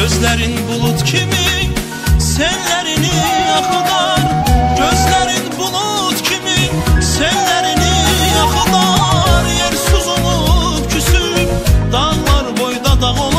Gözlərin bulut kimi Sellərini axıdar Gözlərin bulut kimi Sellərini axıdar Yer süzülüb küsüb Dağlar boyda dağ